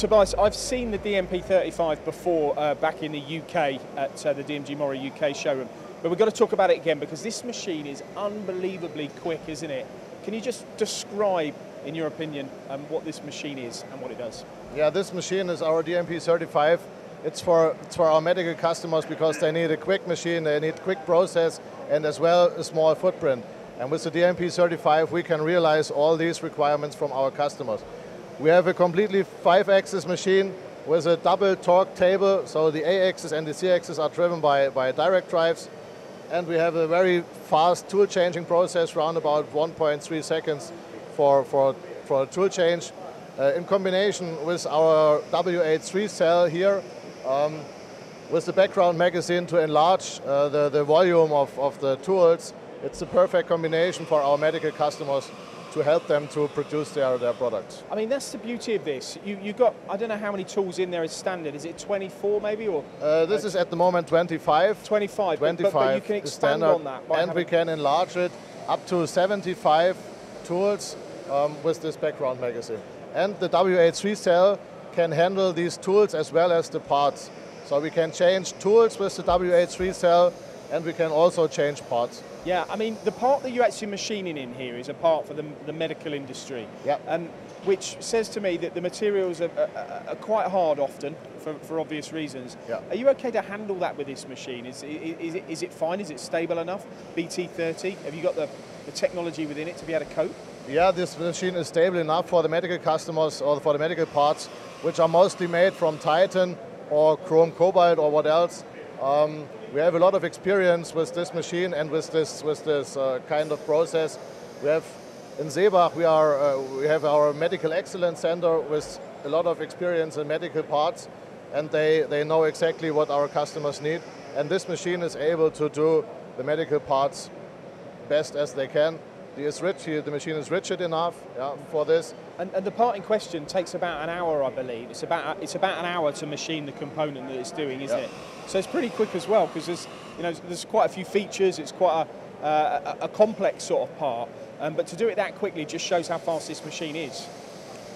Tobias, I've seen the DMP35 before uh, back in the UK at uh, the DMG Mori UK showroom, but we've got to talk about it again because this machine is unbelievably quick, isn't it? Can you just describe, in your opinion, um, what this machine is and what it does? Yeah, this machine is our DMP35. It's for, it's for our medical customers because they need a quick machine, they need quick process, and as well a small footprint. And with the DMP35, we can realize all these requirements from our customers. We have a completely five-axis machine with a double torque table, so the A-axis and the C-axis are driven by, by direct drives. And we have a very fast tool changing process, around about 1.3 seconds for, for, for a tool change. Uh, in combination with our WH3 cell here, um, with the background magazine to enlarge uh, the, the volume of, of the tools, it's the perfect combination for our medical customers to help them to produce their, their products. I mean, that's the beauty of this. You, you got, I don't know how many tools in there as standard. Is it 24 maybe? or? Uh, this uh, is at the moment 25. 25, 25 but, but you can expand on that. and we can enlarge it up to 75 tools um, with this background magazine. And the WH3 cell can handle these tools as well as the parts. So we can change tools with the WH3 cell and we can also change parts. Yeah, I mean, the part that you're actually machining in here is a part for the, the medical industry. Yeah. Um, which says to me that the materials are, are, are quite hard often for, for obvious reasons. Yeah. Are you okay to handle that with this machine? Is, is, is, it, is it fine? Is it stable enough? BT30? Have you got the, the technology within it to be able to cope? Yeah, this machine is stable enough for the medical customers or for the medical parts, which are mostly made from Titan or chrome cobalt or what else. Um, we have a lot of experience with this machine and with this with this uh, kind of process. We have in Seebach we are uh, we have our medical excellence center with a lot of experience in medical parts, and they they know exactly what our customers need. And this machine is able to do the medical parts best as they can. The, is rich, the machine is rigid enough yeah, for this. And, and, the part in question takes about an hour, I believe. It's about it's about an hour to machine the component that it's doing, isn't it? So it's pretty quick as well because there's you know there's quite a few features. It's quite a, uh, a, a complex sort of part. Um, but to do it that quickly just shows how fast this machine is.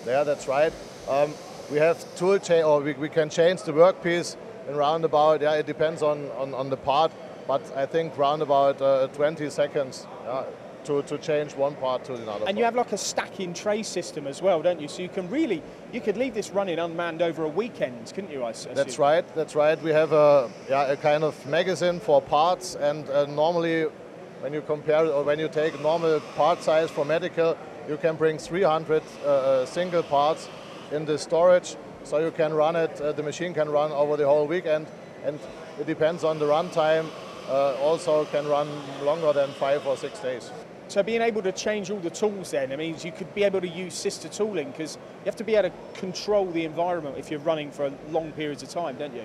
Yeah, that's right. Um, we have tool change, or we, we can change the workpiece in roundabout. Yeah, it depends on, on, on the part, but I think round about uh, 20 seconds. Yeah, to, to change one part to another. And part. you have like a stacking tray system as well, don't you? So you can really, you could leave this running unmanned over a weekend, couldn't you? I That's right. That's right. We have a, yeah, a kind of magazine for parts, and uh, normally, when you compare or when you take normal part size for medical, you can bring 300 uh, uh, single parts in the storage, so you can run it. Uh, the machine can run over the whole weekend, and it depends on the runtime. Uh, also can run longer than five or six days. So being able to change all the tools then, it means you could be able to use sister tooling because you have to be able to control the environment if you're running for a long periods of time, don't you?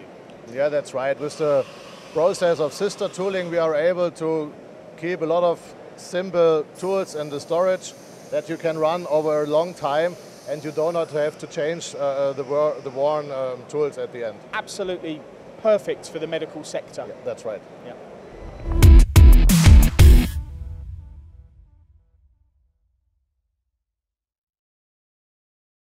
Yeah, that's right. With the process of sister tooling, we are able to keep a lot of simple tools in the storage that you can run over a long time and you do not have to change uh, uh the, the, worn um, tools at the end. Absolutely perfect for the medical sector. Yeah, that's right. Yeah.